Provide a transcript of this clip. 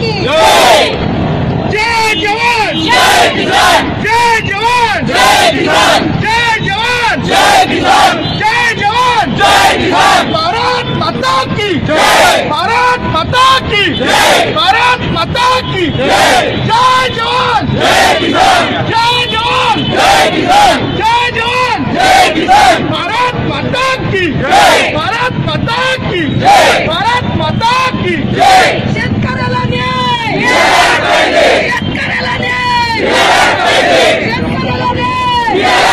की जय जवान जय किसान जय जवान जय किसान जय जवान जय किसान जय जवान जय किसान भारत माता की जय। भारत माता की जय। भारत माता की जय। जय जवान जय किसान जय जवान जय किसान जय जवान जय किसान भारत माता की जय। भारत माता की जय। भारत माता की जय Yeah!